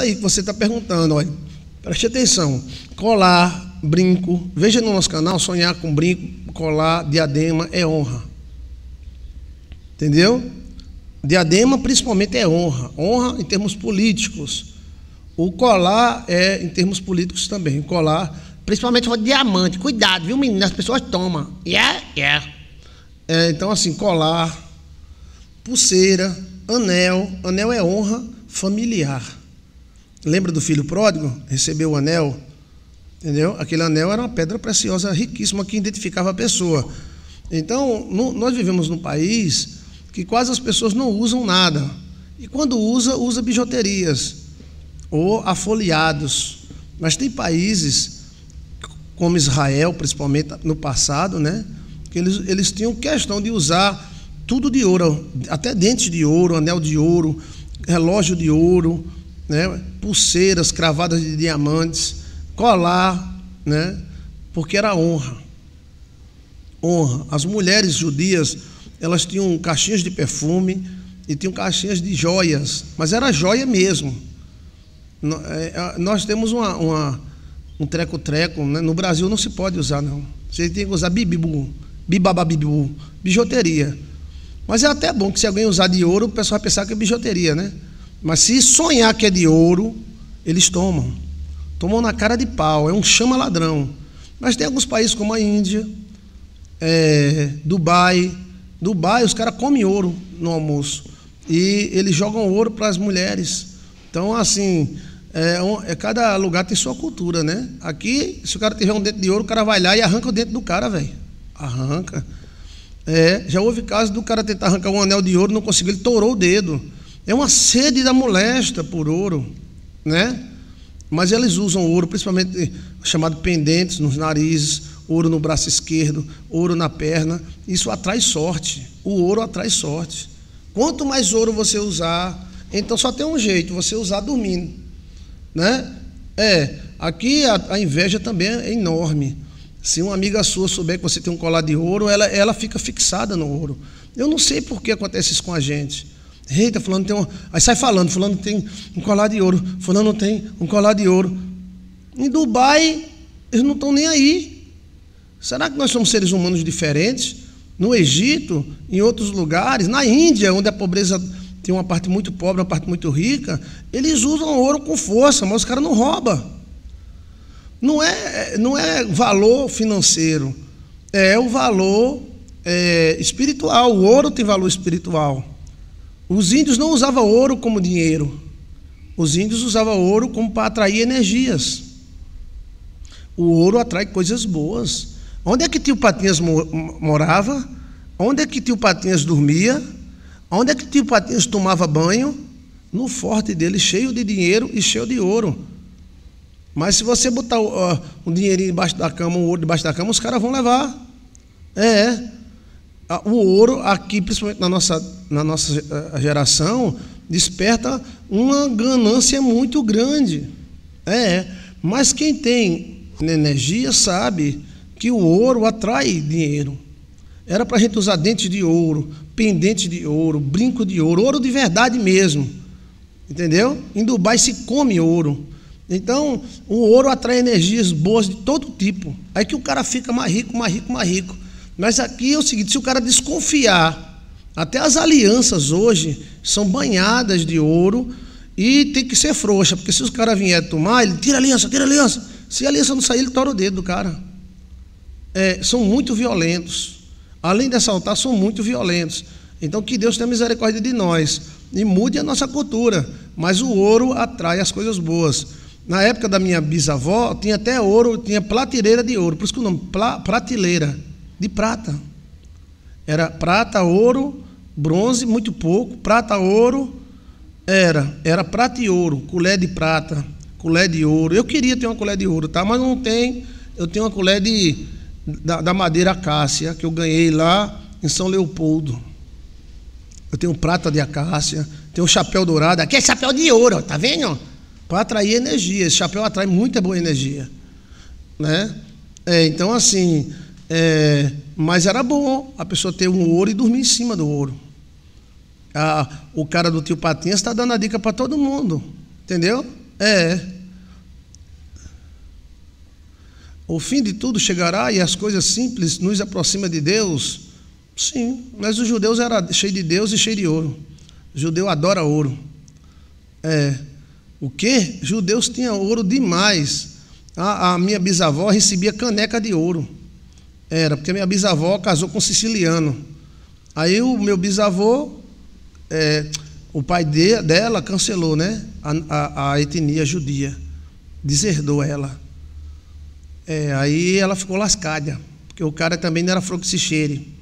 aí que você está perguntando, olha, preste atenção. Colar, brinco, veja no nosso canal, sonhar com brinco, colar, diadema é honra. Entendeu? Diadema principalmente é honra, honra em termos políticos. O colar é em termos políticos também. O colar, principalmente o diamante. Cuidado, viu, menino? As pessoas tomam. Yeah, yeah. É, então, assim, colar, pulseira, anel. Anel é honra familiar. Lembra do filho pródigo? Recebeu o anel. Entendeu? Aquele anel era uma pedra preciosa, riquíssima, que identificava a pessoa. Então, no, nós vivemos num país que quase as pessoas não usam nada. E quando usa, usa bijuterias ou afoliados. Mas tem países, como Israel, principalmente no passado, né, que eles, eles tinham questão de usar tudo de ouro, até dentes de ouro, anel de ouro, relógio de ouro, né, pulseiras cravadas de diamantes, colar, né, porque era honra. Honra. As mulheres judias, elas tinham caixinhas de perfume e tinham caixinhas de joias, mas era joia mesmo. É, é, nós temos uma, uma um treco-treco, né? no Brasil não se pode usar, não. Você tem que usar bibibu, bibababibu, bijuteria. Mas é até bom que se alguém usar de ouro, o pessoal vai pensar que é bijuteria, né? Mas se sonhar que é de ouro, eles tomam. Tomam na cara de pau, é um chama-ladrão. Mas tem alguns países como a Índia, é, Dubai. Dubai, os caras comem ouro no almoço. E eles jogam ouro para as mulheres. Então, assim, é, um, é, cada lugar tem sua cultura, né? Aqui, se o cara tiver um dente de ouro, o cara vai lá e arranca o dente do cara, velho. Arranca. É, já houve casos do cara tentar arrancar um anel de ouro, não conseguiu, ele torou o dedo. É uma sede da molesta por ouro, né? Mas eles usam ouro, principalmente chamado pendentes nos narizes, ouro no braço esquerdo, ouro na perna. Isso atrai sorte. O ouro atrai sorte. Quanto mais ouro você usar, então só tem um jeito, você usar dormindo. Né? É, aqui a, a, inveja também é enorme. Se uma amiga sua souber que você tem um colar de ouro, ela, ela fica fixada no ouro. Eu não sei por que acontece isso com a gente. Eita, fulano tem um. Aí sai falando, fulano tem um colar de ouro, fulano tem um colar de ouro. Em Dubai, eles não estão nem aí. Será que nós somos seres humanos diferentes? No Egito, em outros lugares, na Índia, onde a pobreza tem uma parte muito pobre, uma parte muito rica, eles usam ouro com força, mas os caras não roubam. Não é, não é valor financeiro, é o valor é, espiritual. O ouro tem valor espiritual. Os índios não usavam ouro como dinheiro. Os índios usavam ouro como para atrair energias. O ouro atrai coisas boas. Onde é que tio Patinhas morava? Onde é que tio Patinhas dormia? Onde é que tio Patinhas tomava banho? No forte dele, cheio de dinheiro e cheio de ouro. Mas se você botar uh, um dinheirinho debaixo da cama, um ouro debaixo da cama, os caras vão levar. É. O ouro, aqui, principalmente na nossa, na nossa geração, desperta uma ganância muito grande. É. Mas quem tem energia sabe que o ouro atrai dinheiro. Era para a gente usar dentes de ouro, pendente de ouro, brinco de ouro, ouro de verdade mesmo. Entendeu? Em Dubai se come ouro. Então, o ouro atrai energias boas de todo tipo. Aí que o cara fica mais rico, mais rico, mais rico. Mas aqui é o seguinte: se o cara desconfiar, até as alianças hoje são banhadas de ouro e tem que ser frouxa, porque se os caras vierem tomar, ele tira a aliança, tira a aliança. Se a aliança não sair, ele tora o dedo do cara. É, são muito violentos além de assaltar, são muito violentos. Então, que Deus tenha misericórdia de nós e mude a nossa cultura. Mas o ouro atrai as coisas boas. Na época da minha bisavó, tinha até ouro, tinha platileira de ouro, por isso que o nome, prateleira, de prata. Era prata, ouro, bronze, muito pouco, prata, ouro, era, era prata e ouro, colher de prata, colher de ouro. Eu queria ter uma colher de ouro, tá? Mas não tem, eu tenho uma colher de da, da madeira acácia que eu ganhei lá em São Leopoldo. Eu tenho prata de acácia, tenho um chapéu dourado. Aqui é chapéu de ouro, tá vendo? Para atrair energia. Esse chapéu atrai muita boa energia. Né? É, então, assim, é, mas era bom a pessoa ter um ouro e dormir em cima do ouro. o cara do tio Patinhas está dando a dica para todo mundo. Entendeu? É. O fim de tudo chegará e as coisas simples nos aproxima de Deus. Sim, mas os judeus eram cheios de Deus e cheios de ouro. O judeu adora ouro. É. O quê? Judeus tinham ouro demais. A, a minha bisavó recebia caneca de ouro. Era, porque minha bisavó casou com um siciliano. Aí o meu bisavô, é, o pai de, dela cancelou né, a, a, a, etnia judia, deserdou ela. É, aí ela ficou lascada, porque o cara também não era froxicheire.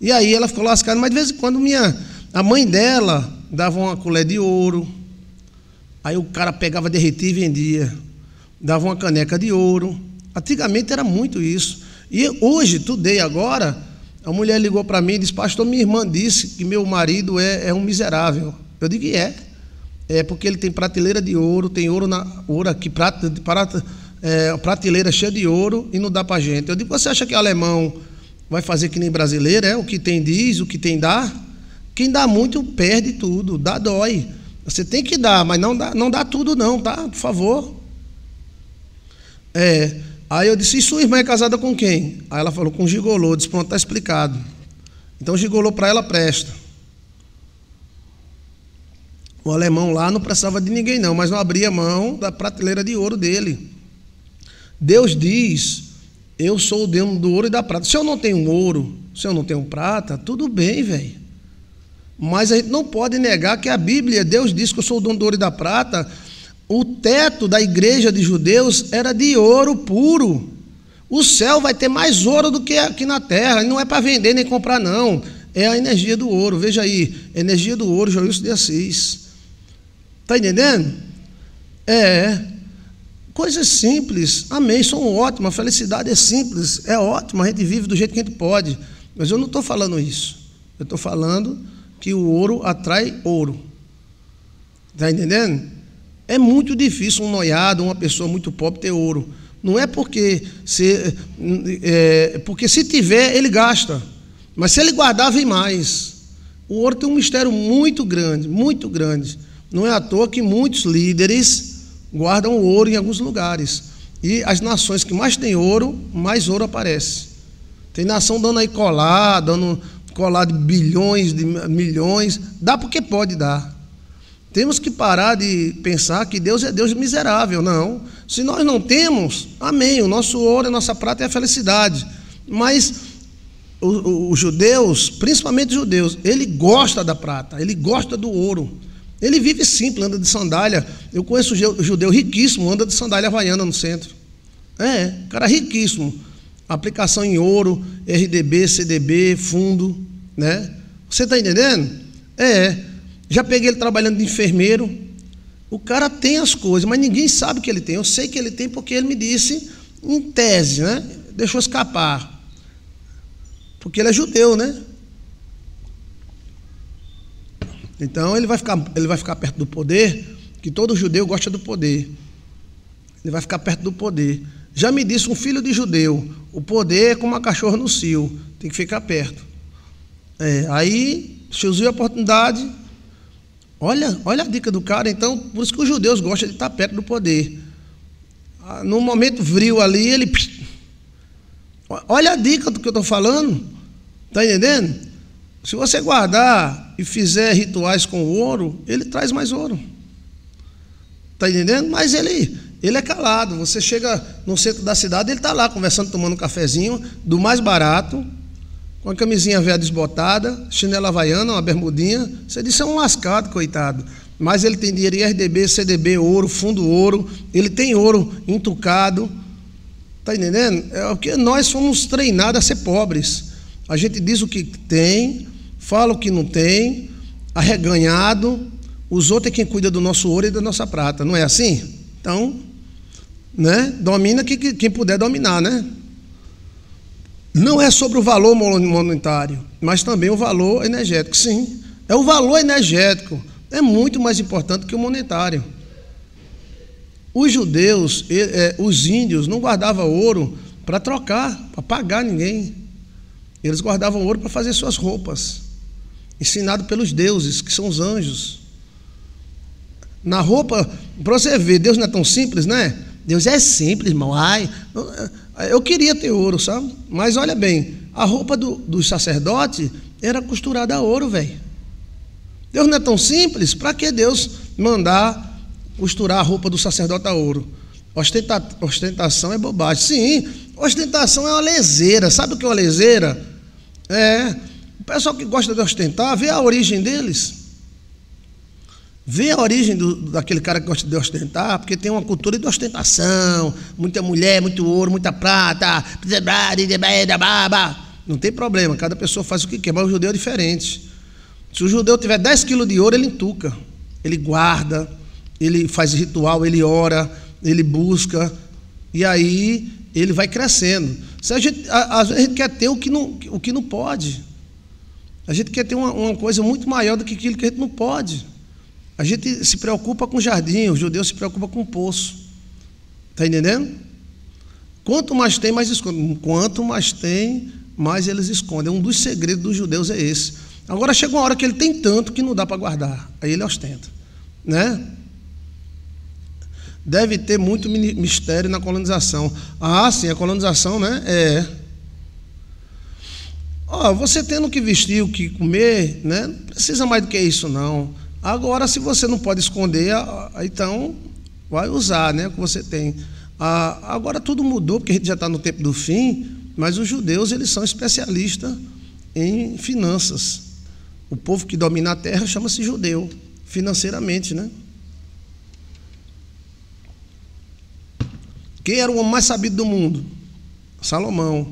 E aí ela ficou lascada, mas de vez em quando minha, a mãe dela dava uma colher de ouro, aí o cara pegava, derretia e vendia, dava uma caneca de ouro. Antigamente era muito isso. E hoje, tudei agora, a mulher ligou para mim e disse: Pastor, minha irmã disse que meu marido é, é um miserável. Eu digo: É. É porque ele tem prateleira de ouro, tem ouro, na, ouro aqui, prata, prata, é, prateleira cheia de ouro e não dá para gente. Eu digo: Você acha que alemão vai fazer que nem brasileiro? É o que tem diz, o que tem dá? Quem dá muito perde tudo, dá dói. Você tem que dar, mas não dá, não dá tudo, não, tá? Por favor. É. Aí eu disse: E sua irmã é casada com quem? Aí ela falou: Com gigolô. Eu disse: Pronto, está explicado. Então, gigolô para ela presta. O alemão lá não precisava de ninguém, não, mas não abria mão da prateleira de ouro dele. Deus diz: Eu sou o dono do ouro e da prata. Se eu não tenho ouro, se eu não tenho prata, tudo bem, velho. Mas a gente não pode negar que a Bíblia, Deus diz que eu sou o dono do ouro e da prata, o teto da igreja de judeus era de ouro puro. O céu vai ter mais ouro do que aqui na terra. Não é para vender nem comprar, não. É a energia do ouro. Veja aí, energia do ouro, Joilson de Assis. Está entendendo? É. Coisas simples. Amém. São ótimas. A felicidade é simples. É ótima. A gente vive do jeito que a gente pode. Mas eu não estou falando isso. Eu estou falando que o ouro atrai ouro. Está entendendo? É muito difícil um noiado, uma pessoa muito pobre ter ouro. Não é porque se, é, porque se tiver, ele gasta. Mas se ele guardar, vem mais. O ouro tem um mistério muito grande, muito grande. Não é à toa que muitos líderes guardam ouro em alguns lugares. E as nações que mais têm ouro, mais ouro aparece. Tem nação dando aí colar, dando colar de bilhões, de milhões. Dá porque pode dar. Temos que parar de pensar que Deus é Deus miserável. Não. Se nós não temos, amém. O nosso ouro, a nossa prata é a felicidade. Mas os judeus, principalmente os judeus, ele gosta da prata, ele gosta do ouro. Ele vive simples, anda de sandália. Eu conheço judeu riquíssimo, anda de sandália havaiana no centro. É, cara riquíssimo. Aplicação em ouro, RDB, CDB, fundo, né? Você está entendendo? É. Já peguei ele trabalhando de enfermeiro. O cara tem as coisas, mas ninguém sabe que ele tem. Eu sei que ele tem porque ele me disse em tese, né? Deixou escapar. Porque ele é judeu, né? Então ele vai ficar, ele vai ficar perto do poder, que todo judeu gosta do poder. Ele vai ficar perto do poder. Já me disse um filho de judeu: o poder é como uma cachorra no cio, tem que ficar perto. É, aí, usou a oportunidade, Olha, olha a dica do cara, então, por isso que os judeus gostam de estar perto do poder. Ah, no momento vril ali, ele. Olha a dica do que eu estou falando. Está entendendo? Se você guardar e fizer rituais com ouro, ele traz mais ouro. Está entendendo? Mas ele, ele é calado. Você chega no centro da cidade, ele está lá conversando, tomando um cafezinho, do mais barato, com a camisinha velha desbotada, chinela havaiana, uma bermudinha. Você disse é um lascado, coitado. Mas ele tem dinheiro em RDB, CDB, ouro, fundo ouro, ele tem ouro entucado. Está entendendo? É o que nós fomos treinados a ser pobres. A gente diz o que tem, fala o que não tem, arreganhado. Os outros é quem cuida do nosso ouro e da nossa prata. Não é assim? Então, né? Domina quem, quem puder dominar, né? Não é sobre o valor monetário, mas também o valor energético. Sim, é o valor energético. É muito mais importante que o monetário. Os judeus, é, os índios, não guardavam ouro para trocar, para pagar ninguém. Eles guardavam ouro para fazer suas roupas, ensinado pelos deuses, que são os anjos. Na roupa, para você ver, Deus não é tão simples, né? Deus é simples, irmão. Ai, eu queria ter ouro, sabe? Mas olha bem, a roupa do, do sacerdote era costurada a ouro, velho. Deus não é tão simples, para que Deus mandar costurar a roupa do sacerdote a ouro? Ostenta, ostentação é bobagem. Sim, ostentação é uma leseira. Sabe o que é uma leseira? É. O pessoal que gosta de ostentar, vê a origem deles. Vê a origem do, daquele cara que gosta de ostentar, porque tem uma cultura de ostentação, muita mulher, muito ouro, muita prata, não tem problema, cada pessoa faz o que quer, mas o judeu é diferente. Se o judeu tiver 10 quilos de ouro, ele entuca, ele guarda, ele faz ritual, ele ora, ele busca, e aí ele vai crescendo. Se a gente, às vezes a gente quer ter o que não, o que não pode. A gente quer ter uma, uma coisa muito maior do que aquilo que a gente não pode. A gente se preocupa com jardim, o judeu se preocupa com poço. Está entendendo? Quanto mais tem, mais esconde. Quanto mais tem, mais eles escondem. Um dos segredos dos judeus é esse. Agora chega uma hora que ele tem tanto que não dá para guardar. Aí ele ostenta. Né? Deve ter muito mistério na colonização. Ah, sim, a colonização, né? É. Ó, você tendo que vestir, o que comer, né? Não precisa mais do que isso, não. Agora, se você não pode esconder, então vai usar né, o que você tem. Agora tudo mudou, porque a gente já está no tempo do fim, mas os judeus eles são especialistas em finanças. O povo que domina a terra chama-se judeu, financeiramente, né? Quem era o homem mais sabido do mundo? Salomão.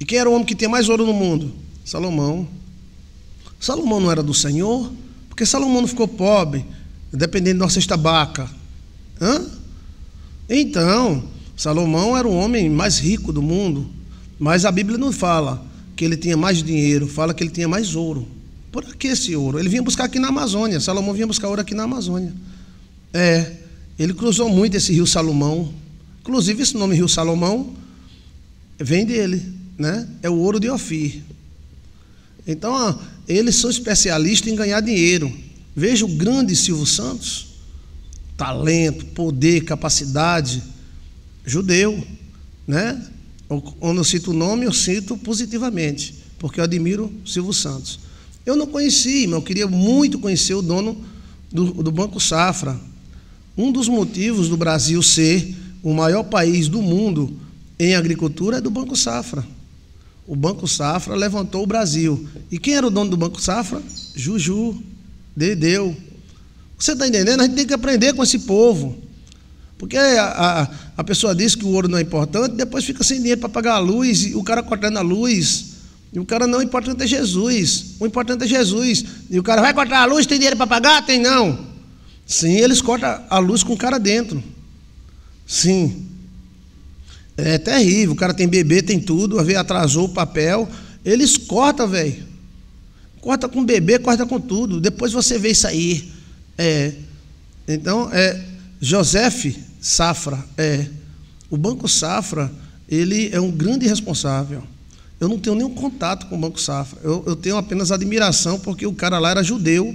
E quem era o homem que tinha mais ouro no mundo? Salomão. Salomão não era do Senhor? Porque Salomão não ficou pobre, dependendo de uma cesta baca. Hã? Então, Salomão era o homem mais rico do mundo, mas a Bíblia não fala que ele tinha mais dinheiro, fala que ele tinha mais ouro. Por que esse ouro? Ele vinha buscar aqui na Amazônia. Salomão vinha buscar ouro aqui na Amazônia. É, ele cruzou muito esse rio Salomão. Inclusive, esse nome Rio Salomão vem dele, né? É o ouro de Ofir. Então, eles são especialistas em ganhar dinheiro. Veja o grande Silvio Santos. Talento, poder, capacidade. Judeu, né? Quando eu cito o nome, eu cito positivamente, porque eu admiro Silvio Santos. Eu não conheci, mas eu queria muito conhecer o dono do, do Banco Safra. Um dos motivos do Brasil ser o maior país do mundo em agricultura é do Banco Safra. O Banco Safra levantou o Brasil. E quem era o dono do Banco Safra? Juju, Dedeu. Você está entendendo? A gente tem que aprender com esse povo. Porque a, a, a, pessoa diz que o ouro não é importante, depois fica sem dinheiro para pagar a luz, e o cara cortando a luz. E o cara não, o importante é Jesus. O importante é Jesus. E o cara vai cortar a luz, tem dinheiro para pagar? Tem não. Sim, eles cortam a luz com o cara dentro. Sim. É terrível. O cara tem bebê, tem tudo, a ver atrasou o papel. Eles cortam, velho. Corta com bebê, corta com tudo. Depois você vê isso aí. É. Então, é Joseph Safra, é. O Banco Safra, ele é um grande responsável. Eu não tenho nenhum contato com o Banco Safra. Eu, eu tenho apenas admiração porque o cara lá era judeu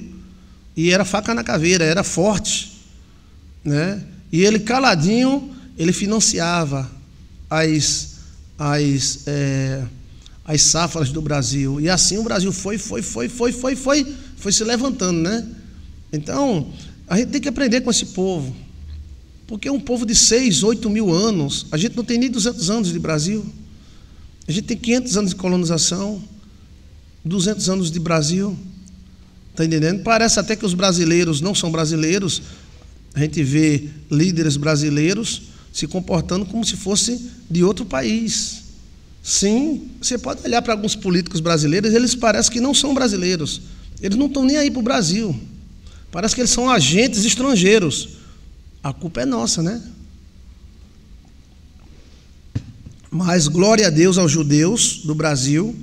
e era faca na caveira, era forte, né? E ele caladinho, ele financiava as, as, é, as safras do Brasil. E assim o Brasil foi, foi, foi, foi, foi, foi, foi se levantando, né? Então, a gente tem que aprender com esse povo. Porque é um povo de 6, 8 mil anos. A gente não tem nem 200 anos de Brasil. A gente tem 500 anos de colonização, 200 anos de Brasil. Está entendendo? Parece até que os brasileiros não são brasileiros. A gente vê líderes brasileiros se comportando como se fosse de outro país. Sim, você pode olhar para alguns políticos brasileiros, eles parecem que não são brasileiros. Eles não estão nem aí para o Brasil. Parece que eles são agentes estrangeiros. A culpa é nossa, né? Mas glória a Deus aos judeus do Brasil,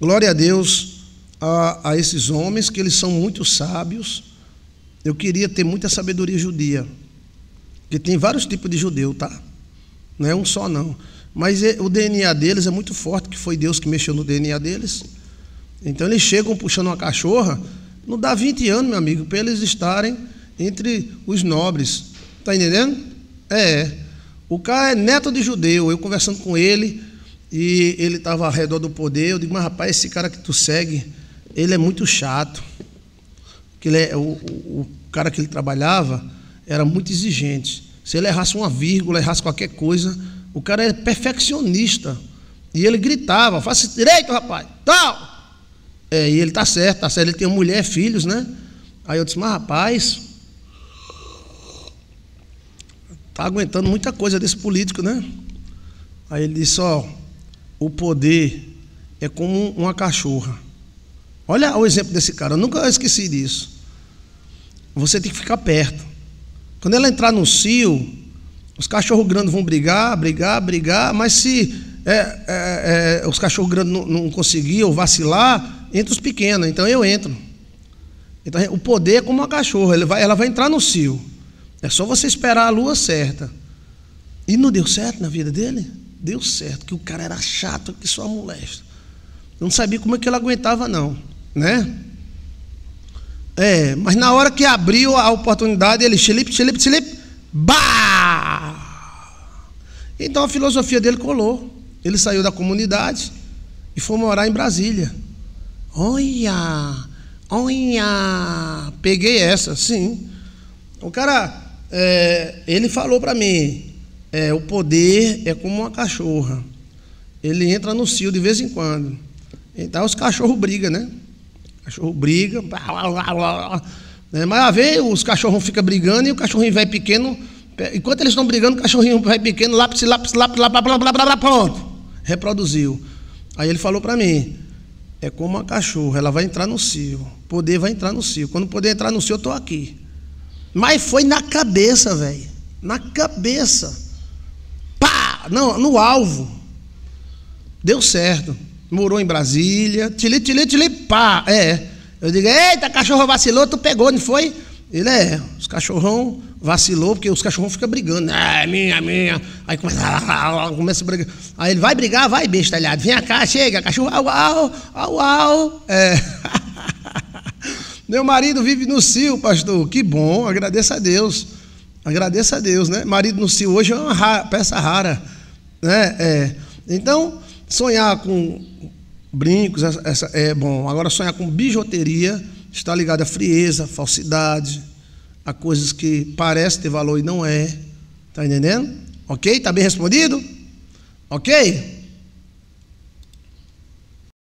glória a Deus a, a esses homens, que eles são muito sábios. Eu queria ter muita sabedoria judia. Porque tem vários tipos de judeu, tá? Não é um só, não. Mas é, o DNA deles é muito forte, que foi Deus que mexeu no DNA deles. Então eles chegam puxando uma cachorra, não dá 20 anos, meu amigo, para eles estarem entre os nobres. Tá entendendo? É. O cara é neto de judeu. Eu conversando com ele, e ele estava ao redor do poder. Eu digo, mas rapaz, esse cara que tu segue, ele é muito chato. Que ele é, o, o, o cara que ele trabalhava era muito exigente. Se ele errasse uma vírgula, errasse qualquer coisa, o cara é perfeccionista. E ele gritava, faça direito, rapaz, tal. É, e ele tá certo, tá certo, ele tem mulher, filhos, né? Aí eu disse, mas rapaz, tá aguentando muita coisa desse político, né? Aí ele disse, ó, o poder é como uma cachorra. Olha o exemplo desse cara, eu nunca esqueci disso. Você tem que ficar perto. Quando ela entrar no cio, os cachorros grandes vão brigar, brigar, brigar, mas se é, é, é, os cachorros grandes não, não conseguir ou vacilar, entra os pequenos. Então eu entro. Então o poder é como uma cachorra, ela vai, ela vai entrar no cio. É só você esperar a lua certa. E não deu certo na vida dele? Deu certo, que o cara era chato que só molesta. Eu não sabia como é que ele aguentava, não. Né? É, mas na hora que abriu a oportunidade, ele chilip, chilip, chilip, bah! Então a filosofia dele colou. Ele saiu da comunidade e foi morar em Brasília. Olha, olha, peguei essa, sim. O cara, é, ele falou para mim, é, o poder é como uma cachorra. Ele entra no cio de vez em quando. Então os cachorros brigam, né? Cachorro briga, blá, blá, blá, né? mas a ver os cachorros ficam brigando e o cachorrinho velho pequeno, enquanto eles estão brigando, o cachorrinho velho pequeno, lápis, lápis, lápis, lápis, blá, blá, blá, pronto, reproduziu. Aí ele falou para mim, é como uma cachorra, ela vai entrar no cio, poder vai entrar no cio. Quando poder entrar no cio, eu estou aqui. Mas foi na cabeça, velho, na cabeça, pá, não, no alvo. Deu certo morou em Brasília, tili, tili, tili, pá, é. Eu digo, eita, cachorro vacilou, tu pegou, não foi? Ele é, os cachorrão vacilou, porque os cachorrão ficam brigando, é minha, minha. Aí começa, começa a brigar. Aí ele vai brigar, vai, bestalhado, vem cá, chega, cachorro, au, au, au, au. É. Meu marido vive no cio, pastor, que bom, agradeça a Deus. Agradeça a Deus, né? Marido no cio hoje é uma rara, peça rara, né? É. Então, sonhar com brincos, essa, é bom. Agora, sonhar com bijuteria está ligado à frieza, falsidade, a coisas que parece ter valor e não é. Está entendendo? Ok? Está bem respondido? Ok?